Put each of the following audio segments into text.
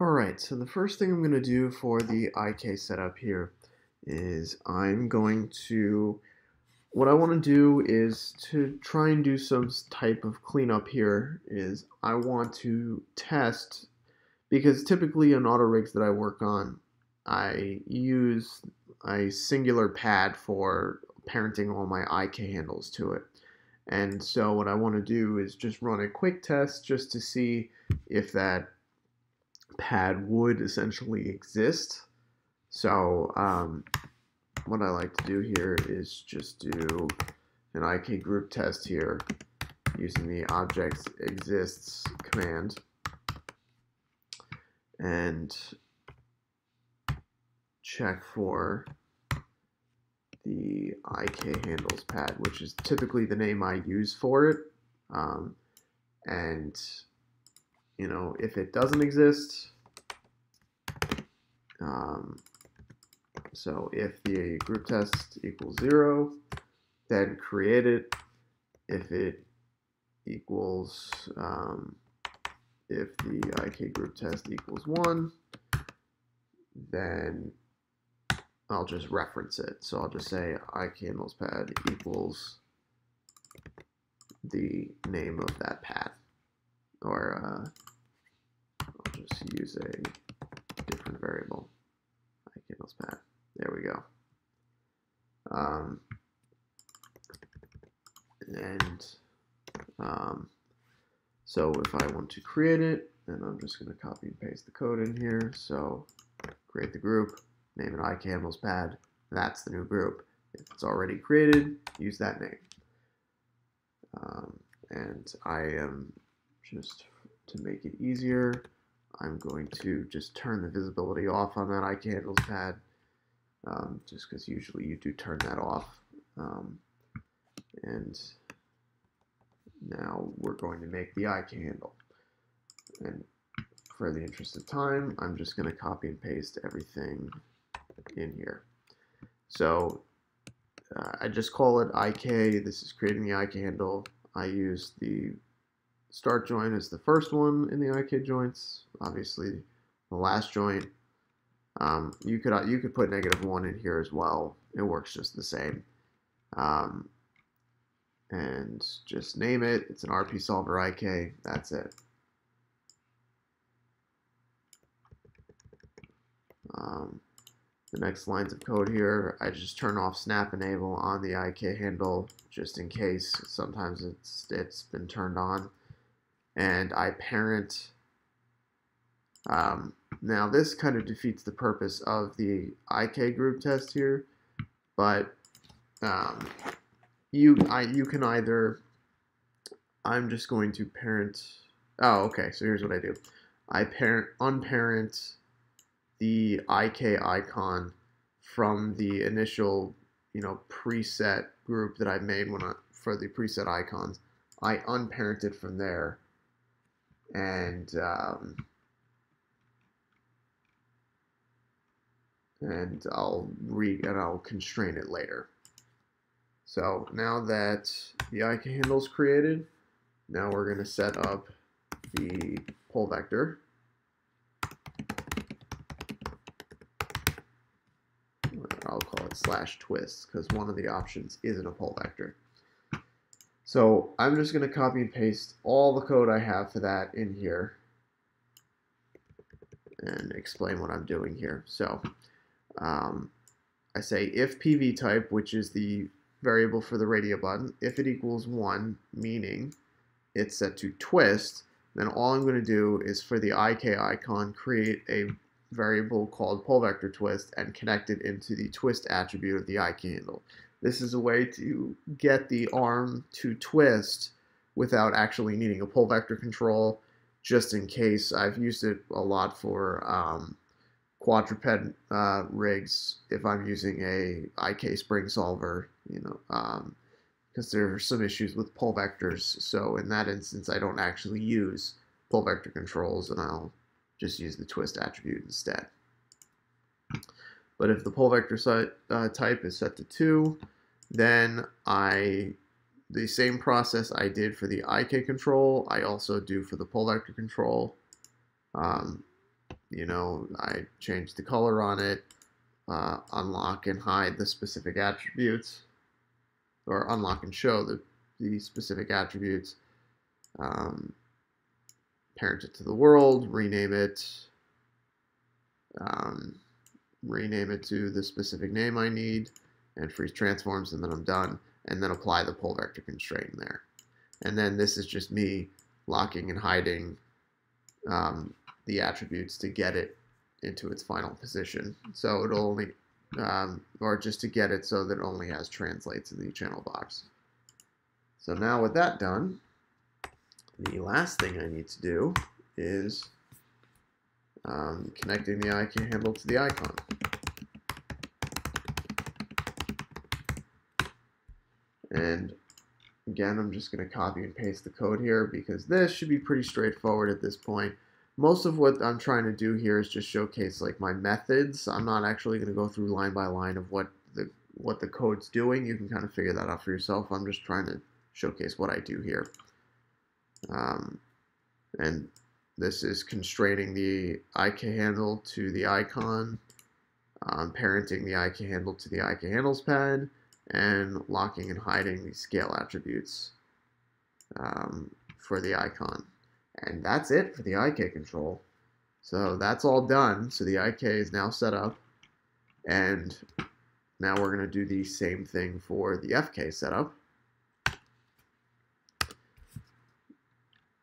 Alright, so the first thing I'm going to do for the IK setup here is I'm going to, what I want to do is to try and do some type of cleanup here is I want to test, because typically on auto rigs that I work on, I use a singular pad for parenting all my IK handles to it. And so what I want to do is just run a quick test just to see if that pad would essentially exist. So um, what I like to do here is just do an IK group test here using the objects exists command and check for the IK handles pad, which is typically the name I use for it. Um, and you know, if it doesn't exist, um, so if the group test equals zero, then create it. If it equals, um, if the IK group test equals one, then I'll just reference it. So I'll just say IK pad equals the name of that path or uh, just use a different variable. IKhandles path. There we go. Um, and um, so if I want to create it, then I'm just going to copy and paste the code in here. So create the group, name it IKhandles pad. That's the new group. If it's already created, use that name. Um, and I am just to make it easier, I'm going to just turn the visibility off on that IKhandles pad, um, just because usually you do turn that off. Um, and now we're going to make the IK handle. And for the interest of time, I'm just going to copy and paste everything in here. So uh, I just call it IK. This is creating the IK handle. I use the start joint is the first one in the IK joints. Obviously, the last joint. Um, you could you could put negative one in here as well. It works just the same. Um, and just name it. It's an RP solver IK. That's it. Um, the next lines of code here, I just turn off snap enable on the IK handle just in case. Sometimes it's it's been turned on and I parent. Um, now this kind of defeats the purpose of the IK group test here, but um, you I you can either I'm just going to parent. Oh, okay. So here's what I do. I parent unparent the IK icon from the initial, you know, preset group that I made when I, for the preset icons. I unparent it from there and um, and I'll read and I'll constrain it later. So now that the IK handle is created, now we're going to set up the pole vector. I'll call it slash twist because one of the options isn't a pole vector. So I'm just going to copy and paste all the code I have for that in here and explain what I'm doing here. So um, I say if PV type, which is the variable for the radio button, if it equals 1, meaning it's set to twist, then all I'm going to do is for the IK icon, create a variable called pole vector twist and connect it into the twist attribute of the IK handle. This is a way to get the arm to twist without actually needing a pole vector control, just in case. I've used it a lot for um, quadruped uh, rigs if I'm using a IK spring solver, you know, because um, there are some issues with pole vectors. So in that instance, I don't actually use pole vector controls, and I'll just use the twist attribute instead. But if the pole vector uh, type is set to 2, then I, the same process I did for the IK control, I also do for the pole vector control. Um, you know, I change the color on it, uh, unlock and hide the specific attributes, or unlock and show the, the specific attributes, um, parent it to the world, rename it, um, rename it to the specific name I need, and freeze transforms, and then I'm done, and then apply the pole vector constraint there. And then this is just me locking and hiding um, the attributes to get it into its final position. So it'll only, um, or just to get it so that it only has translates in the channel box. So now with that done, the last thing I need to do is um, connecting the IK handle to the icon. And again, I'm just going to copy and paste the code here because this should be pretty straightforward at this point. Most of what I'm trying to do here is just showcase like my methods. I'm not actually going to go through line by line of what the what the code's doing. You can kind of figure that out for yourself. I'm just trying to showcase what I do here. Um, and this is constraining the IK handle to the icon, um, parenting the IK handle to the IK handles pad, and locking and hiding the scale attributes um, for the icon. And that's it for the IK control. So that's all done. So the IK is now set up. And now we're going to do the same thing for the FK setup.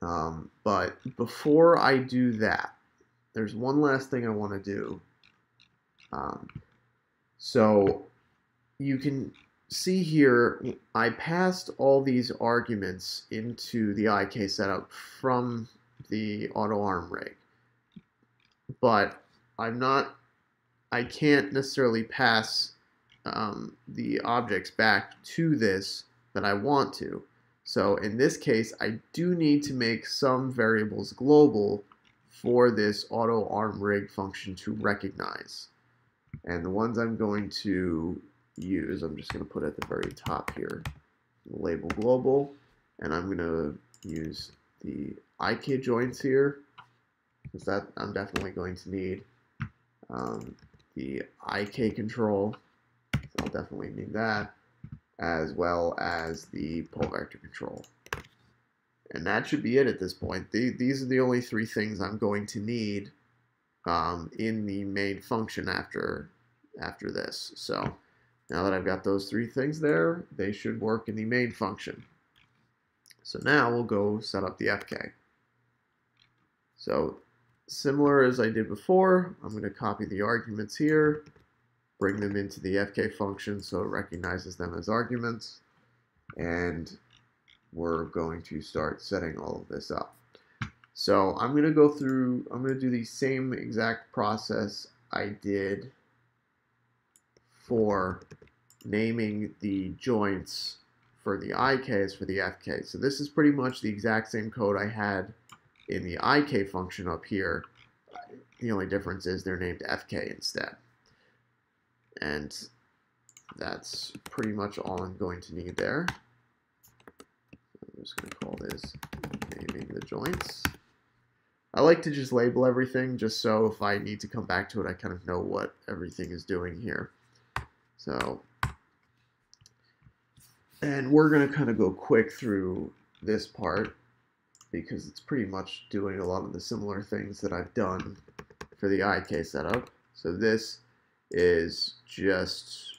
Um, but before I do that, there's one last thing I want to do. Um, so you can see here, I passed all these arguments into the IK setup from the auto arm rig. But I'm not, I can't necessarily pass um, the objects back to this that I want to. So in this case, I do need to make some variables global for this auto arm rig function to recognize. And the ones I'm going to use, I'm just going to put at the very top here, label global, and I'm going to use the IK joints here, because that I'm definitely going to need. Um, the IK control, so I'll definitely need that as well as the pole vector control. And that should be it at this point. The, these are the only three things I'm going to need um, in the main function after, after this. So now that I've got those three things there, they should work in the main function. So now we'll go set up the FK. So similar as I did before, I'm going to copy the arguments here, bring them into the fk function so it recognizes them as arguments. And we're going to start setting all of this up. So I'm going to go through, I'm going to do the same exact process I did for naming the joints for the IKs for the FK. So this is pretty much the exact same code I had in the IK function up here. The only difference is they're named FK instead. And that's pretty much all I'm going to need there. I'm just going to call this naming the joints. I like to just label everything just so if I need to come back to it, I kind of know what everything is doing here. So, and we're going to kind of go quick through this part because it's pretty much doing a lot of the similar things that I've done for the IK setup. So this is just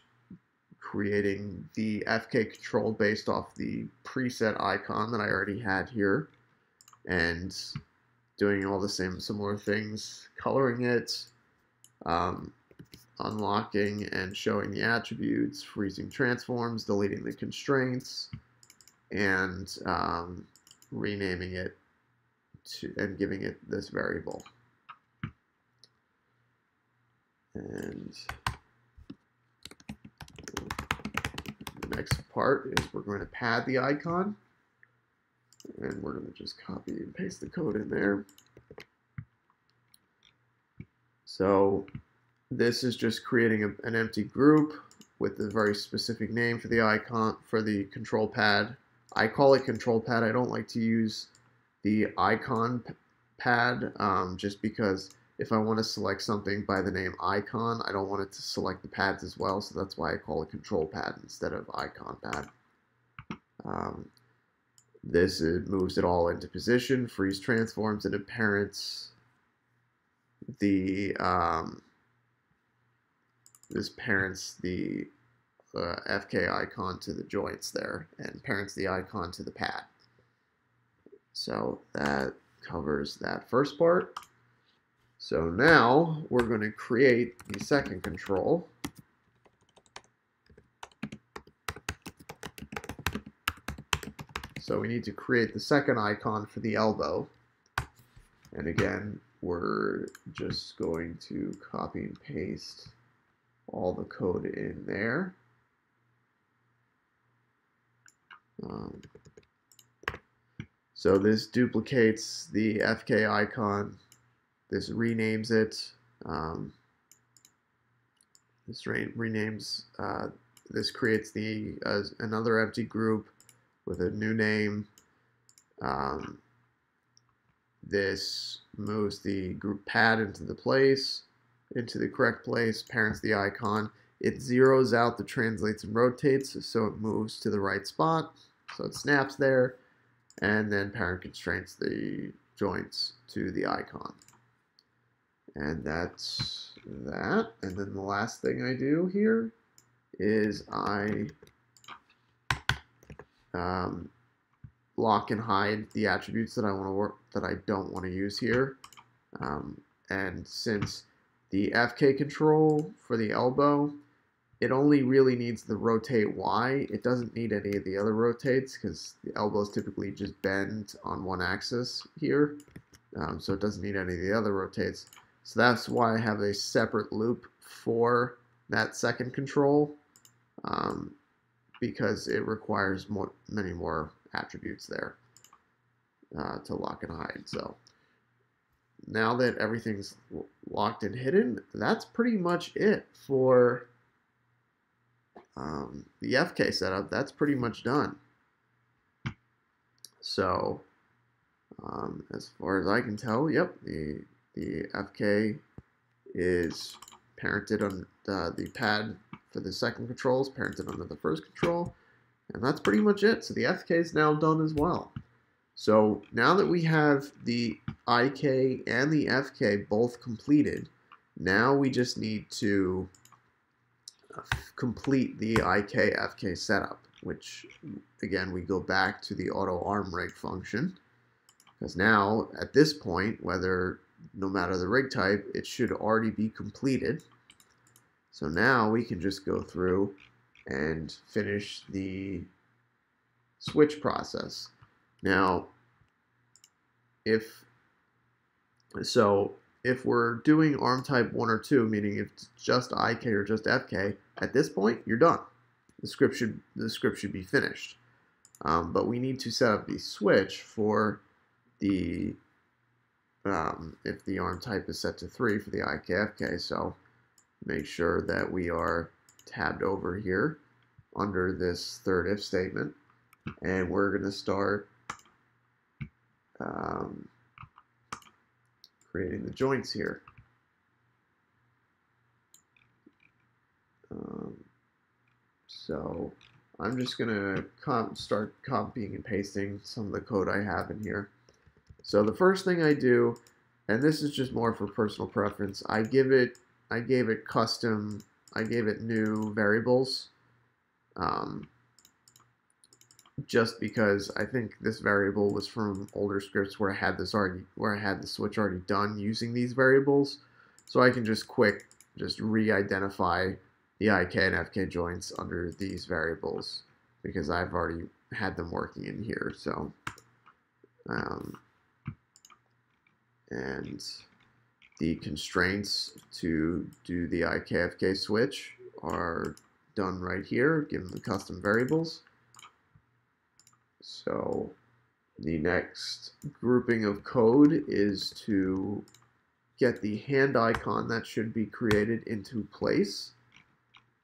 creating the FK control based off the preset icon that I already had here and doing all the same similar things, coloring it, um, unlocking and showing the attributes, freezing transforms, deleting the constraints, and um, renaming it to, and giving it this variable. And the next part is we're going to pad the icon. And we're going to just copy and paste the code in there. So this is just creating a, an empty group with a very specific name for the icon, for the control pad. I call it control pad. I don't like to use the icon pad um, just because if I want to select something by the name icon, I don't want it to select the pads as well, so that's why I call it control pad instead of icon pad. Um, this it moves it all into position, freeze transforms, and it parents the um, this parents the uh, FK icon to the joints there and parents the icon to the pad. So that covers that first part. So now we're going to create the second control. So we need to create the second icon for the elbow. And again, we're just going to copy and paste all the code in there. Um, so this duplicates the FK icon. This renames it. Um, this re renames. Uh, this creates the uh, another empty group with a new name. Um, this moves the group pad into the place, into the correct place, parents the icon. It zeroes out the translates and rotates, so it moves to the right spot. So it snaps there, and then parent constraints the joints to the icon. And that's that. And then the last thing I do here is I um, lock and hide the attributes that I want to work that I don't want to use here. Um, and since the FK control for the elbow, it only really needs the rotate Y. It doesn't need any of the other rotates because the elbows typically just bend on one axis here. Um, so it doesn't need any of the other rotates. So that's why I have a separate loop for that second control um, because it requires more, many more attributes there uh, to lock and hide. So now that everything's locked and hidden, that's pretty much it for um, the FK setup. That's pretty much done. So um, as far as I can tell, yep, the, the FK is parented on the, the pad for the second control is parented under the first control. And that's pretty much it. So the FK is now done as well. So now that we have the IK and the FK both completed, now we just need to uh, complete the IK FK setup, which again, we go back to the auto arm rig function. Because now, at this point, whether no matter the rig type, it should already be completed. So now we can just go through and finish the switch process. Now, if so, if we're doing ARM type 1 or 2, meaning if it's just IK or just FK, at this point, you're done. The script should, the script should be finished. Um, but we need to set up the switch for the, um, if the ARM type is set to 3 for the IKFK. So make sure that we are tabbed over here under this third if statement. And we're going to start um, creating the joints here. Um, so I'm just going to start copying and pasting some of the code I have in here. So the first thing I do, and this is just more for personal preference, I give it, I gave it custom, I gave it new variables. Um, just because I think this variable was from older scripts where I had this already, where I had the switch already done using these variables. So I can just quick, just re-identify the IK and FK joints under these variables because I've already had them working in here. So, um, and the constraints to do the IKFK switch are done right here, given the custom variables. So the next grouping of code is to get the hand icon that should be created into place.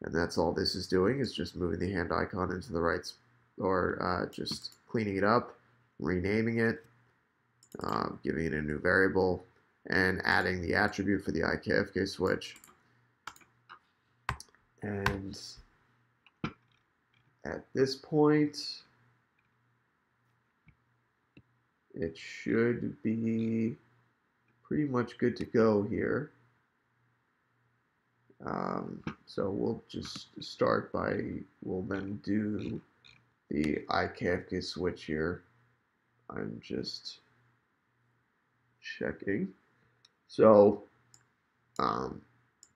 And that's all this is doing is just moving the hand icon into the right, or uh, just cleaning it up, renaming it, uh, giving it a new variable, and adding the attribute for the IKFK switch. And at this point, it should be pretty much good to go here. Um, so we'll just start by, we'll then do the IKFK switch here. I'm just checking. So um,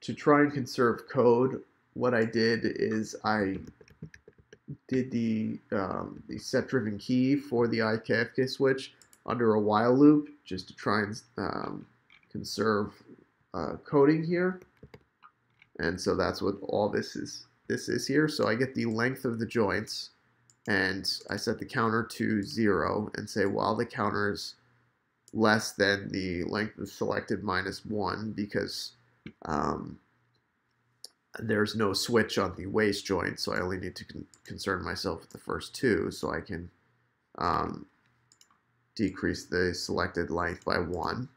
to try and conserve code, what I did is I did the um, the set driven key for the IKFK switch under a while loop just to try and um, conserve uh, coding here. And so that's what all this is. This is here. So I get the length of the joints and I set the counter to zero and say while the counter is less than the length of selected minus one because um, there's no switch on the waist joint, so I only need to con concern myself with the first two, so I can um, decrease the selected length by one.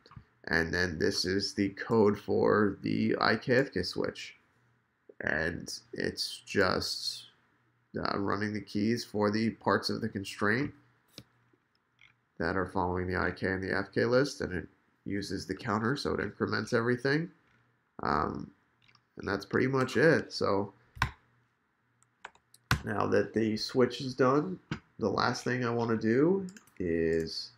And then this is the code for the IKFK switch. And it's just uh, running the keys for the parts of the constraint that are following the IK and the FK list, and it uses the counter, so it increments everything. Um, and that's pretty much it. So now that the switch is done, the last thing I want to do is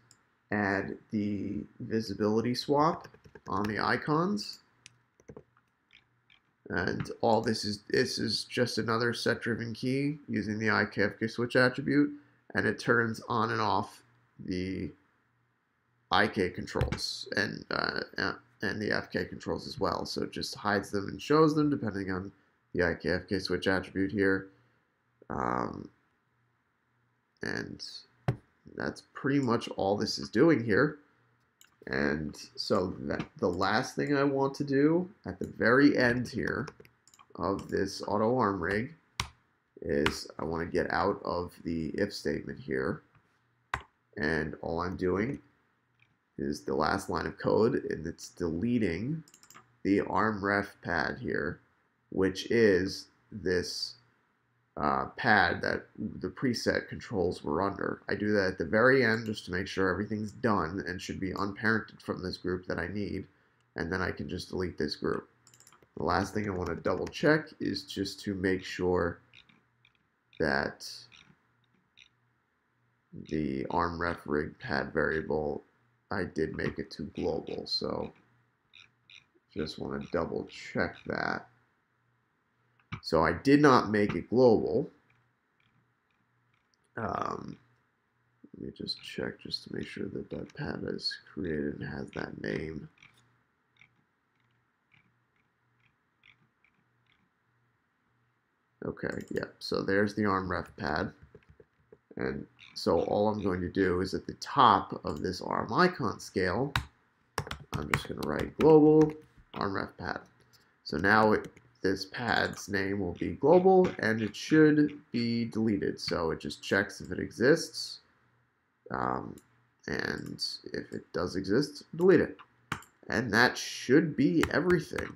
add the visibility swap on the icons. And all this is this is just another set driven key using the IKFK switch attribute and it turns on and off the IK controls and uh, and the FK controls as well. So it just hides them and shows them depending on the IKFK switch attribute here. Um, and that's pretty much all this is doing here. And so the last thing I want to do at the very end here of this auto arm rig is I want to get out of the if statement here. And all I'm doing is the last line of code and it's deleting the arm ref pad here, which is this uh, pad that the preset controls were under. I do that at the very end just to make sure everything's done and should be unparented from this group that I need, and then I can just delete this group. The last thing I want to double check is just to make sure that the arm ref rig pad variable, I did make it to global, so just want to double check that. So I did not make it global. Um, let me just check just to make sure that that pad is created and has that name. Okay, yep, so there's the arm ref pad. And so all I'm going to do is at the top of this arm icon scale, I'm just going to write global arm ref pad. So now it, this pad's name will be global and it should be deleted. So it just checks if it exists. Um, and if it does exist, delete it. And that should be everything.